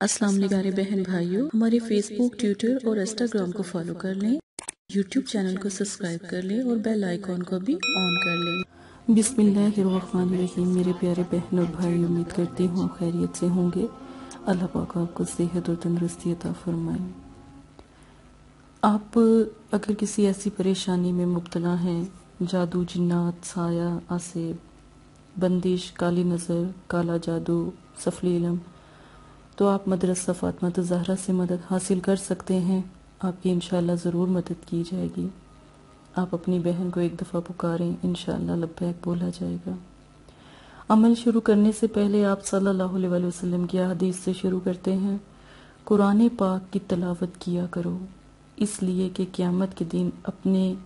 अस्सलाम प्यारे बहन भाइयों। हमारे फेसबुक ट्विटर और इंस्टाग्राम को फॉलो कर लें। यूट्यूब चैनल को सब्सक्राइब कर लें और बेल आइकॉन को भी ऑन कर लें। बिस्मिल्लाहिर्रहमानिर्रहीम। मेरे प्यारे बहन और भाई उम्मीद करती हूँ खैरियत से होंगे। अल्लाह पाक आपको सेहत और तंदरुस्ती अता फरमाए। आप अगर किसी ऐसी परेशानी में मुबतला हैं, जादू, जिन्नात, साया, आसेब, बंदिश, काली नज़र, काला जादू सफली इलम तो आप मदरसा फातमा जहरा से मदद हासिल कर सकते हैं। आपकी इनशाला ज़रूर मदद की जाएगी। आप अपनी बहन को एक दफ़ा पुकारें इनशाला लब्बैक बोला जाएगा। अमल शुरू करने से पहले आप सल्लल्लाहु अलैहि वसल्लम की हदीस से शुरू करते हैं। कुरान पाक की तलावत किया करो। इसलिए कि क़यामत के दिन अपने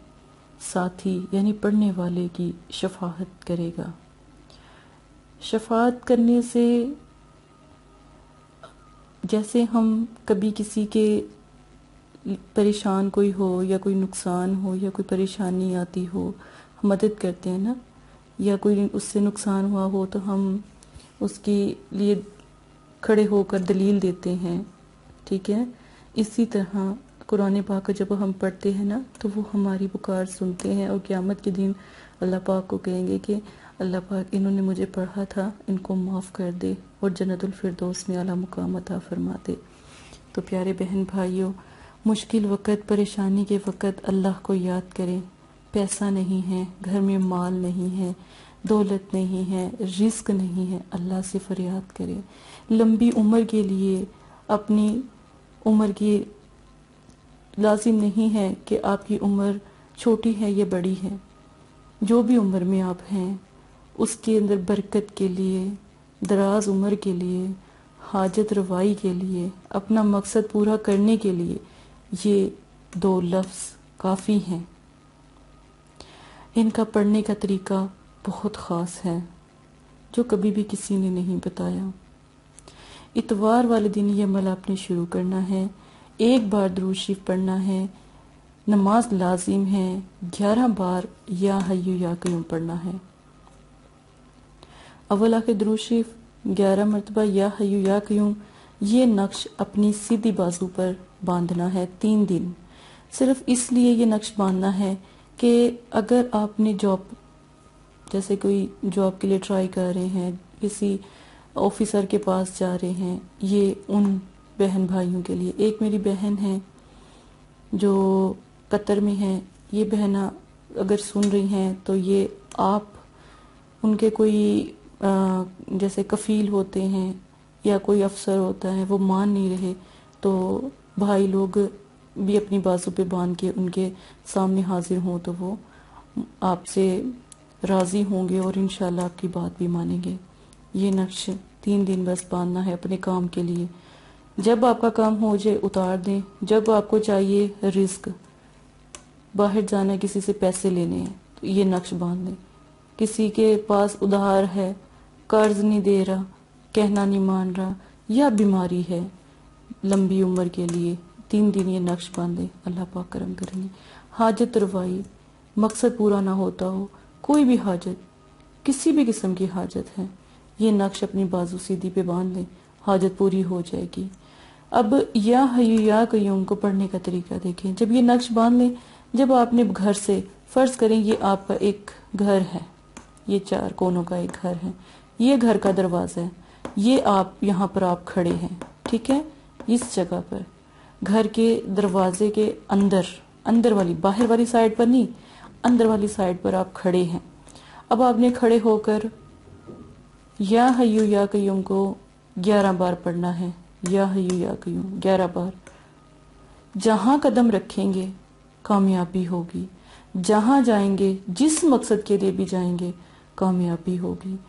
साथी, यानी पढ़ने वाले की शफाहत करेगा। शफात करने से जैसे हम कभी किसी के परेशान कोई हो या कोई नुकसान हो या कोई परेशानी आती हो, हम मदद करते हैं ना? या कोई उससे नुकसान हुआ हो तो हम उसके लिए खड़े होकर दलील देते हैं, ठीक है? इसी तरह कुरान पाक जब हम पढ़ते हैं ना तो वो हमारी पुकार सुनते हैं और क़्यामत के दिन अल्लाह पाक को कहेंगे कि अल्लाह पाक इन्होंने मुझे पढ़ा था, इनको माफ़ कर दे। और जन्नतुल फिरदौस में अला मुकाम अता फरमा दे तो प्यारे बहन भाइयों, मुश्किल वक़्त, परेशानी के वक़्त अल्लाह को याद करें। पैसा नहीं है, घर में माल नहीं है, दौलत नहीं है रिस्क नहीं है, अल्लाह से फरियाद करें। लंबी उम्र के लिए, अपनी उम्र की लाजिम नहीं है कि आपकी उम्र छोटी है या बड़ी है। जो भी उम्र में आप हैं, उसके अंदर बरकत के लिए दराज उम्र के लिए, हाजत रवाई के लिए, अपना मकसद पूरा करने के लिए ये दो लफ्ज़ काफ़ी हैं। इनका पढ़ने का तरीका बहुत ख़ास है, जो कभी भी किसी ने नहीं बताया। इतवार वाले दिन ये अमल आपने शुरू करना है, एक बार द्रूशीफ पढ़ना है, नमाज़ लाजिम है, ग्यारह बार या हयू या क्यों पढ़ना है। अवला के द्रूशिफ ग्यारह मरतबा या हयू या क्यों, ये नक्श अपनी सीधी बाजू पर बांधना है तीन दिन। सिर्फ़ इसलिए ये नक्श बांधना है कि अगर आपने जॉब, जैसे कोई जॉब के लिए ट्राई कर रहे हैं, किसी ऑफिसर के पास जा रहे हैं, ये उन बहन भाइयों के लिए। एक मेरी बहन है जो कतर में है, ये बहना अगर सुन रही हैं तो ये आप, उनके कोई जैसे कफील होते हैं या कोई अफसर होता है, वो मान नहीं रहे तो भाई लोग भी अपनी बाजू पे बाँध के उनके सामने हाजिर हों तो वो आपसे राज़ी होंगे और इन आपकी बात भी मानेंगे। ये नक्श तीन दिन बस बांधना है अपने काम के लिए। जब आपका काम हो जाए, उतार दें। जब आपको चाहिए रिस्क, बाहर जाना किसी से पैसे लेने हैं तो ये नक्श बाँध दें किसी के पास उधार है कर्ज नहीं दे रहा, कहना नहीं मान रहा। या बीमारी है लंबी उम्र के लिए। तीन दिन ये नक्श बांधे, अल्लाह पाक करम करेंगे। हाजत रवाई, मकसद पूरा ना होता हो, कोई भी हाजत, किसी भी किस्म की हाजत है, ये नक्श अपनी बाजू सीधी पे बाँध लें, हाजत पूरी हो जाएगी। अब या हयू या कयूम को पढ़ने का तरीका देखें। जब ये नक्श बाँध लें, जब आपने घर से फ़र्ज़ करें, ये आपका एक घर है, ये चार कोनों का एक घर है। ये घर का दरवाज़ा है। ये आप, यहाँ पर आप खड़े हैं, ठीक है? इस जगह पर। घर के दरवाजे के अंदर अंदर वाली, बाहर वाली साइड पर नहीं, अंदर वाली साइड पर आप खड़े हैं। अब आपने खड़े होकर, या हयू या कयूम को ग्यारह बार पढ़ना है। या हयू या कयूम ग्यारह बार। जहाँ कदम रखेंगे, कामयाबी होगी। जहाँ जाएँगे, जिस मकसद के लिए भी जाएँगे, कामयाबी होगी।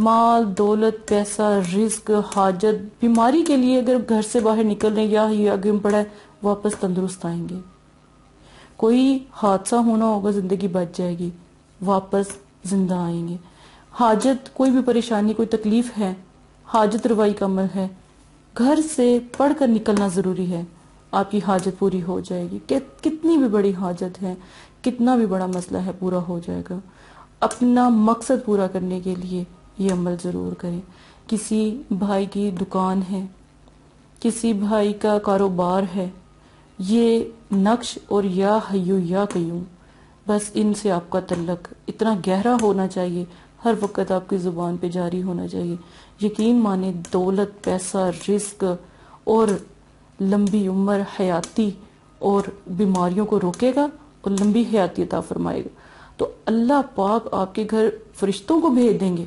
माल दौलत पैसा रिस्क हाजत बीमारी के लिए अगर घर से बाहर निकल रहे या ये आगे पड़ा है वापस तंदुरुस्त आएँगे। कोई हादसा होना होगा ज़िंदगी बच जाएगी वापस ज़िंदा आएँगे। हाजत कोई भी परेशानी कोई तकलीफ़ है हाजत रवाई का अमल है। घर से पढ़कर निकलना ज़रूरी है आपकी हाजत पूरी हो जाएगी। कि, कितनी भी बड़ी हाजत है कितना भी बड़ा मसला है पूरा हो जाएगा। अपना मकसद पूरा करने के लिए ये अमल ज़रूर करें। किसी भाई की दुकान है, किसी भाई का कारोबार है, ये नक्श और या हयू या कयूं, बस इनसे आपका तल्लक इतना गहरा होना चाहिए, हर वक्त आपकी ज़ुबान पे जारी होना चाहिए। यकीन माने दौलत, पैसा, रिस्क और लंबी उम्र, हयाती और बीमारियों को रोकेगा और लंबी हयाती अता फरमाएगा। तो अल्लाह पाक आपके घर फरिश्तों को भेज देंगे।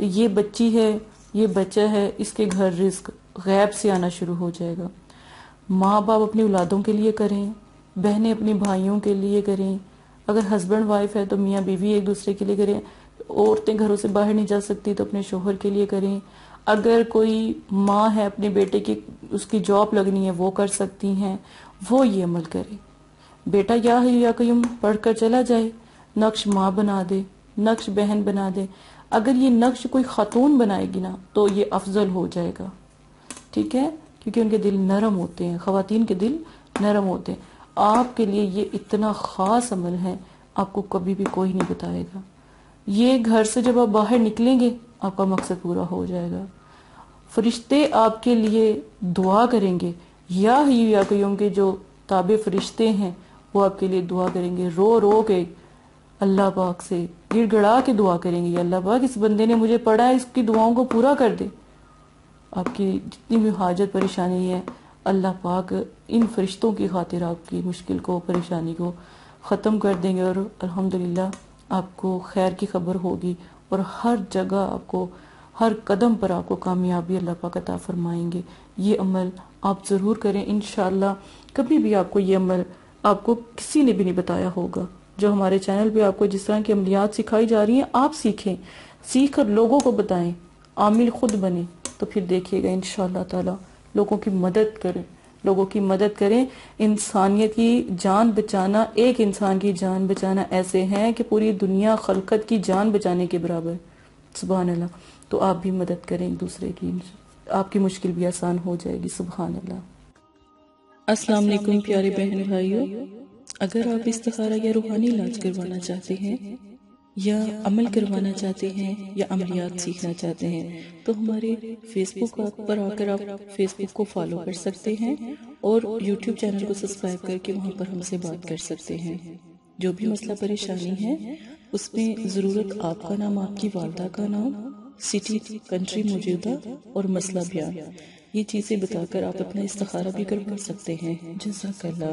ये बच्ची है, ये बच्चा है, इसके घर रिस्क गैब से आना शुरू हो जाएगा। माँ बाप अपनी औलादों के लिए करें, बहनें अपने भाइयों के लिए करें। अगर हस्बैंड वाइफ है तो मियाँ बीवी एक दूसरे के लिए करें। औरतें घरों से बाहर नहीं जा सकती तो अपने शोहर के लिए करें। अगर कोई माँ है अपने बेटे की, उसकी जॉब लगनी है, वो कर सकती हैं। वो ये अमल करे। बेटा या या कहीं पढ़कर चला जाए। नक्श माँ बना दे, नक्श बहन बना दे। अगर ये नक्श कोई खातून बनाएगी ना तो ये अफजल हो जाएगा। ठीक है? क्योंकि उनके दिल नरम होते हैं खातन के दिल नरम होते हैं। आपके लिए ये इतना खास अमल है, आपको कभी भी कोई नहीं बताएगा। ये घर से जब आप बाहर निकलेंगे, आपका मकसद पूरा हो जाएगा। फरिश्ते आपके लिए दुआ करेंगे, या ही या कयूं के जो ताबे फरिश्ते हैं, वो आपके लिए दुआ करेंगे रो रो के अल्लाह पाक से। गिड़गड़ा के दुआ करेंगे अल्लाह पाक, इस बंदे ने मुझे पढ़ा है इसकी दुआओं को पूरा कर दे। आपकी जितनी भी हाजत परेशानी है, अल्लाह पाक इन फरिश्तों की खातिर आपकी मुश्किल को, परेशानी को ख़त्म कर देंगे और अल्हम्दुलिल्लाह आपको खैर की खबर होगी और हर जगह आपको, हर कदम पर आपको कामयाबी अल्लाह पाक अता फरमाएँगे। ये अमल आप ज़रूर करें इन कभी भी आपको ये अमल आपको किसी ने भी नहीं बताया होगा। जो हमारे चैनल पे आपको जिस तरह की अमलियात सिखाई जा रही हैं, आप सीखें। सीख कर लोगों को बताएँ। आमिल खुद बने तो फिर देखिएगा इन ताला, लोगों की मदद करें। लोगों की मदद करें। इंसानियत की जान बचाना, एक इंसान की जान बचाना ऐसे है कि पूरी दुनिया खलकत की जान बचाने के बराबर। सुबह अल्लाह तो आप भी मदद करें एक दूसरे की। आपकी मुश्किल भी आसान हो जाएगी सुबह अल्लाह अस्सलाम वालेकुम, प्यारे बहन भाइयों। अगर आप इस्तारा या रूहानी इलाज करवाना चाहते हैं, या अमल करवाना चाहते हैं, या अमलियात सीखना चाहते हैं तो हमारे फेसबुक पर आकर आप फेसबुक को फॉलो कर सकते हैं और यूट्यूब चैनल को सब्सक्राइब करके वहाँ पर हमसे बात कर सकते हैं। जो भी मसला परेशानी है, उसमें ज़रूरत आपका नाम, आपकी वालदा का नाम सिटी कंट्री मौजूदा और मसला बयान। ये चीज़ें बताकर आप अपना इस्तारा भी करवा सकते हैं। जजाकल्ला